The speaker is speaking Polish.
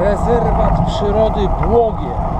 rezerwat przyrody Błogie.